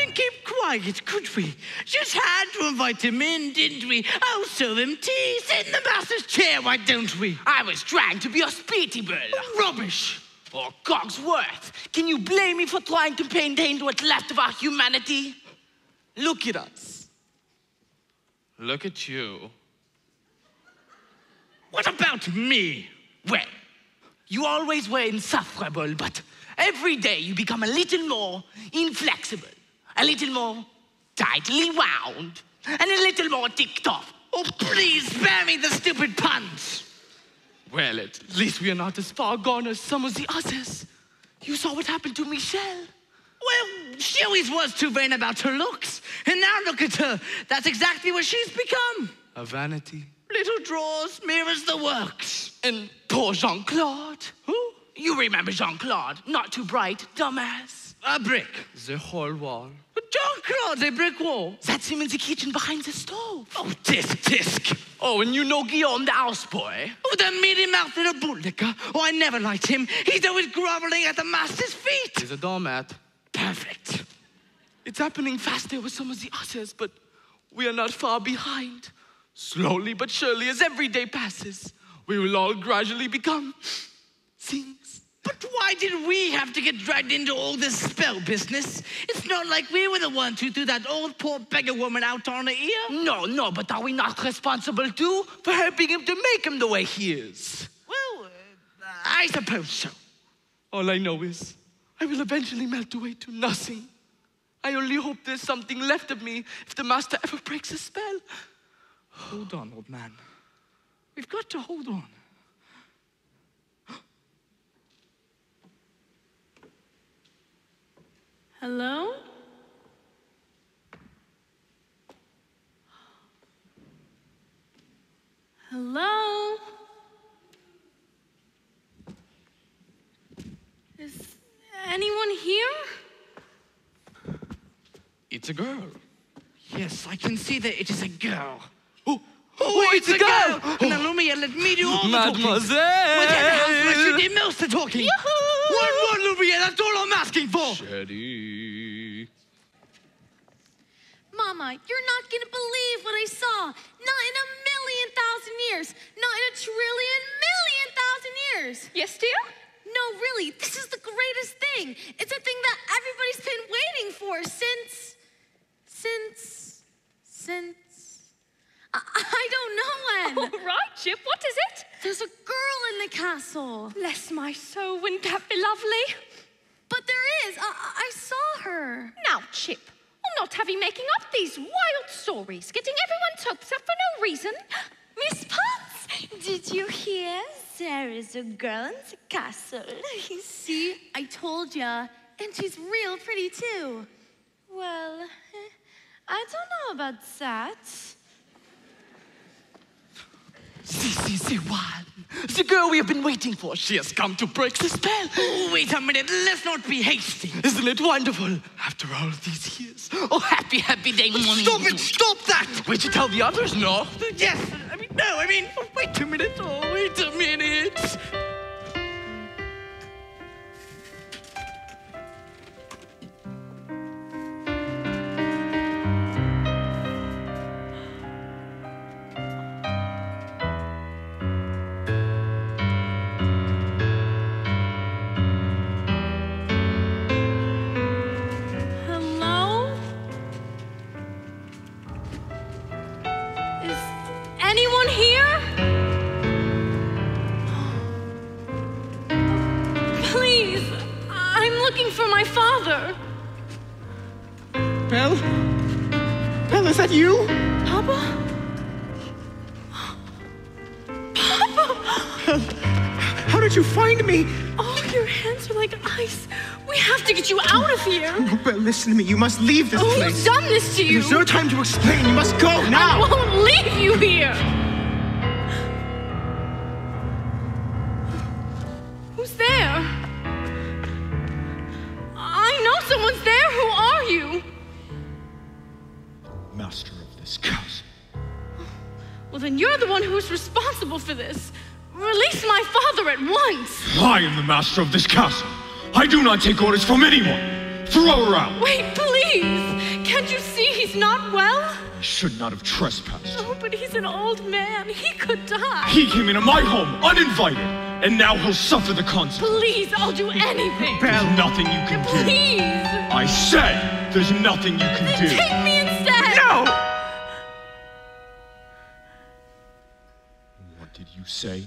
couldn't keep quiet, could we? Just had to invite him in, didn't we? Oh, serve him tea, sit in the master's chair, why don't we? I was trying to be hospitable. Oh, rubbish! Or oh, Cogsworth, can you blame me for trying to maintain what's left of our humanity? Look at us. Look at you. What about me? Well, you always were insufferable, but every day you become a little more inflexible, a little more tightly wound, and a little more ticked off. Oh, please spare me the stupid puns! Well, at least we are not as far gone as some of the others. You saw what happened to Michelle. Well, she always was too vain about her looks. And now look at her. That's exactly what she's become. A vanity. Little drawers, mirrors, the works. And poor Jean Claude. Who? You remember Jean Claude, not too bright, dumbass. A brick. The whole wall. Jean Claude, a brick wall. That's him in the kitchen behind the stove. Oh, tisk, tisk. Oh, and you know Guillaume, the houseboy. Oh, the meaty mouth and a bootlicker. Oh, I never liked him. He's always groveling at the master's feet. He's a doormat. Perfect. It's happening faster with some of the others, but we are not far behind. Slowly but surely, as every day passes, we will all gradually become things. But why did we have to get dragged into all this spell business? It's not like we were the ones who threw that old poor beggar woman out on her ear. No, no, but are we not responsible too for helping him to make him the way he is? Well, uh, I suppose so. All I know is I will eventually melt away to nothing. I only hope there's something left of me if the master ever breaks a spell. Hold on, old man. We've got to hold on. Hello? Hello? Is anyone here? It's a girl. Yes, I can see that it is a girl. Oh, Oh, it's, a girl! Now, Lumiere, let me do all the talking. Mademoiselle! With that house where you did most of the talking. One more, Lumiere, that's all I'm asking for. Shetty. Mama, you're not gonna believe what I saw. Not in a million thousand years. Not in a trillion million thousand years. Yes, dear? No, really, this is the greatest thing. It's a thing that everybody's been waiting for since. Since. Since. I, I don't know when. All right, Chip, what is it? There's a girl in the castle. Bless my soul, wouldn't that be lovely? But there is. I, I saw her. Now, Chip, I'm not having making up these wild stories, getting everyone's hopes up for no reason. Miss Potts, did you hear? There is a girl in the castle. See, I told ya. And she's real pretty too. Well, I don't know about that. See, see, see, one. The girl we have been waiting for. She has come to break the spell. Oh, wait a minute, let's not be hasty. Isn't it wonderful? After all these years. Oh, happy, happy day. morning. Stop it, stop that! Wait to tell the others, no? Yes, I mean, no, I mean, wait a minute, oh, wait a minute. Father. Belle? Belle, is that you? Papa? Papa, How did you find me? Oh, your hands are like ice. We have to get you out of here. No, Belle, listen to me, you must leave this oh, Who's place. done this to you? There's no time to explain, you must go now! I won't leave you here. Then you're the one who's responsible for this. Release my father at once. I am the master of this castle. I do not take orders from anyone. Throw her out! Wait, please! Can't you see he's not well? I should not have trespassed. Oh, but he's an old man. He could die. He came into my home uninvited, and now he'll suffer the consequences. Please, I'll do anything. There's nothing you can do. Please! I said there's nothing you can do. Take me instead! Say?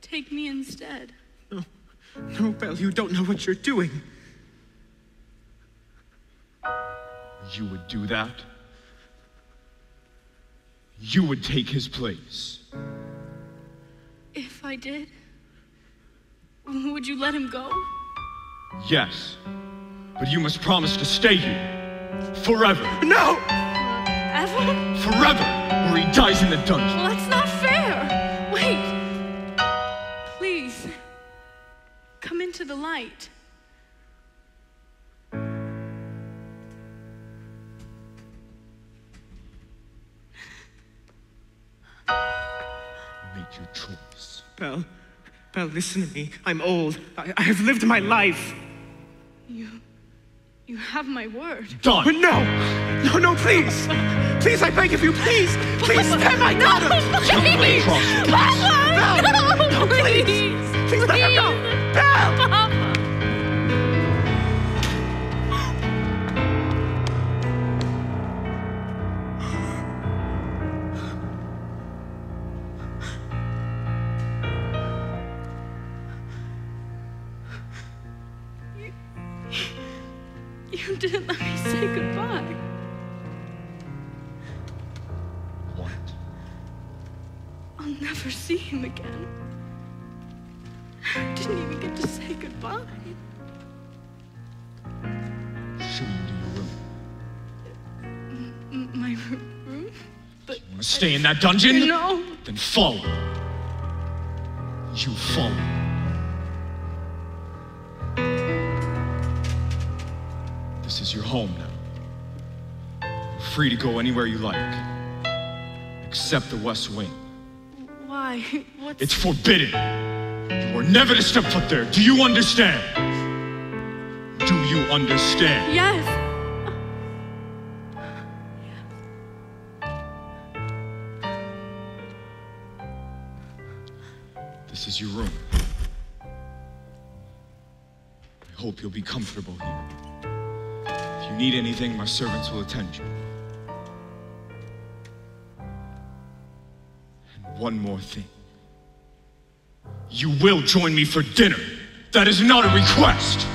Take me instead. No, no, Belle, you don't know what you're doing. You would do that? You would take his place. If I did, would you let him go? Yes. But you must promise to stay here. Forever. No! Uh, Ever? Forever! Or he dies in the dungeon. Well, that's not fair. Wait. Please. Come into the light. Make your choice. Belle, Belle, listen to me. I'm old. I, I have lived my life. You. You have my word. But no! No, no, please! Please, I beg of you, please! Please spare my daughter! Please! Cross. Papa! No, No, please! please! Please let You didn't let me say goodbye. What? I'll never see him again. I didn't even get to say goodbye. Show to your room. M- my r- room? But you Want to stay in that dungeon? no. Then follow. You follow. This is your home now. You're free to go anywhere you like, except the West Wing. Why? What's It's forbidden. You are never to step foot there. Do you understand? Do you understand? Yes. This is your room. I hope you'll be comfortable here. Need anything, my servants will attend you. And one more thing. You will join me for dinner. That is not a request.